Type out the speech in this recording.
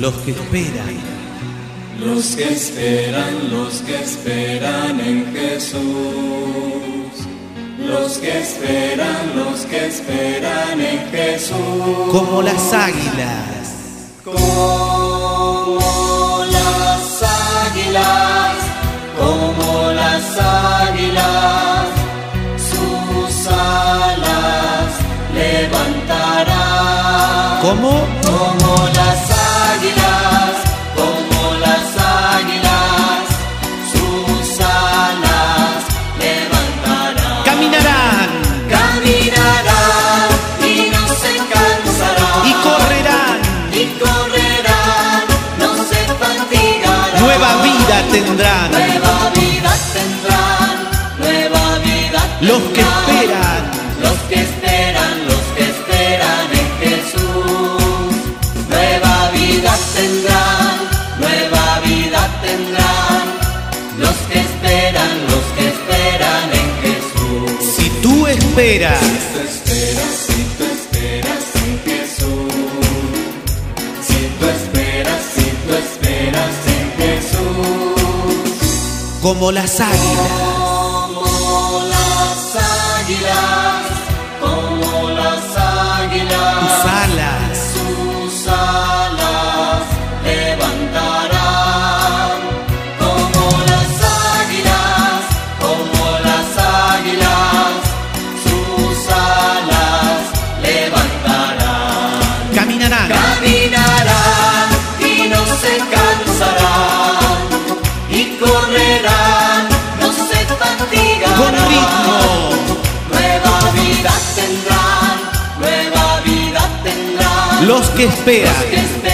los que esperan. Los que esperan, los que esperan en Jesús. Los que esperan, los que esperan en Jesús. Como las águilas. Como las águilas, como las águilas, sus alas levantarán. ¿Cómo? Como Nueva vida tendrán Nueva vida tendrán, los que esperan. Los que esperan, los que esperan en Jesús. Nueva vida tendrán, nueva vida tendrán. Los que esperan, los que esperan en Jesús. Si tú esperas Si tú esperas, si como las águilas. Como las águilas, como las águilas. Tus alas Sus alas levantarán como las águilas, como las águilas, sus alas levantarán. caminarán Caminarán y no se cansarán y correrán, Los que esperan.